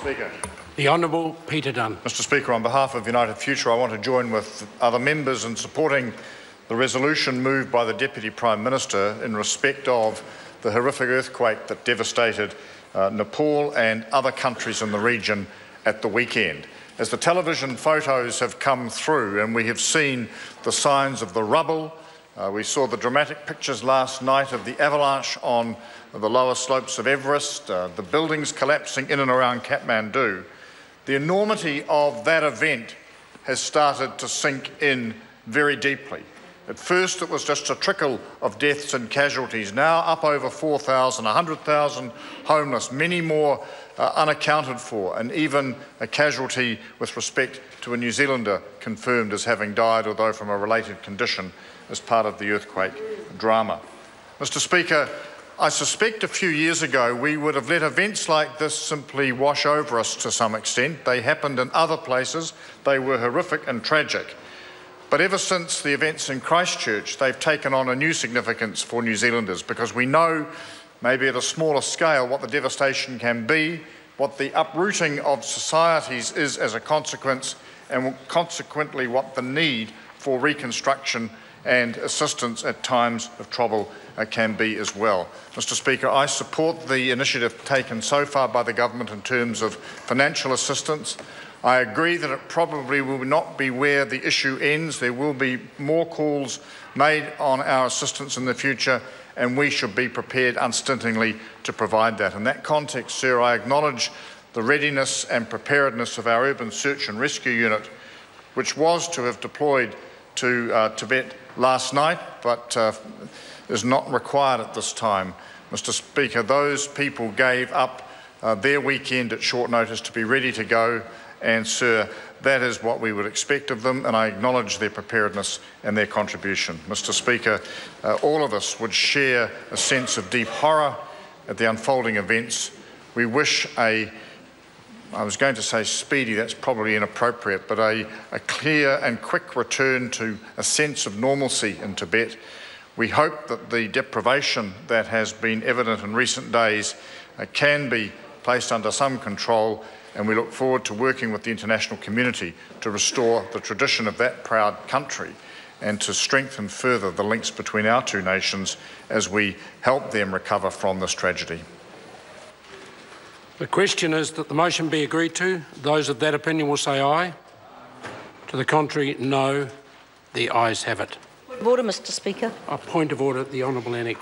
Speaker. The Honourable Peter Dunne. Mr Speaker, on behalf of United Future, I want to join with other members in supporting the resolution moved by the Deputy Prime Minister in respect of the horrific earthquake that devastated uh, Nepal and other countries in the region at the weekend. As the television photos have come through and we have seen the signs of the rubble, uh, we saw the dramatic pictures last night of the avalanche on the lower slopes of Everest, uh, the buildings collapsing in and around Kathmandu. The enormity of that event has started to sink in very deeply. At first, it was just a trickle of deaths and casualties. Now, up over 4,000, 100,000 homeless, many more uh, unaccounted for, and even a casualty with respect to a New Zealander confirmed as having died, although from a related condition, as part of the earthquake drama. Mr. Speaker, I suspect a few years ago we would have let events like this simply wash over us to some extent. They happened in other places, they were horrific and tragic. But ever since the events in Christchurch, they've taken on a new significance for New Zealanders because we know, maybe at a smaller scale, what the devastation can be, what the uprooting of societies is as a consequence, and consequently what the need for reconstruction and assistance at times of trouble uh, can be as well. Mr Speaker, I support the initiative taken so far by the government in terms of financial assistance. I agree that it probably will not be where the issue ends. There will be more calls made on our assistance in the future, and we should be prepared unstintingly to provide that. In that context, sir, I acknowledge the readiness and preparedness of our urban search and rescue unit, which was to have deployed to uh, Tibet last night, but uh, is not required at this time. Mr Speaker, those people gave up uh, their weekend at short notice to be ready to go and, sir, that is what we would expect of them, and I acknowledge their preparedness and their contribution. Mr. Speaker, uh, all of us would share a sense of deep horror at the unfolding events. We wish a I was going to say speedy, that's probably inappropriate, but a, a, clear and quick return to a sense of normalcy in Tibet. We hope that the deprivation that has been evident in recent days uh, can be placed under some control and we look forward to working with the international community to restore the tradition of that proud country and to strengthen further the links between our two nations as we help them recover from this tragedy. The question is that the motion be agreed to. Those of that opinion will say aye. To the contrary, no. The ayes have it. Point of order, Mr Speaker. A point of order, the Honourable Anik.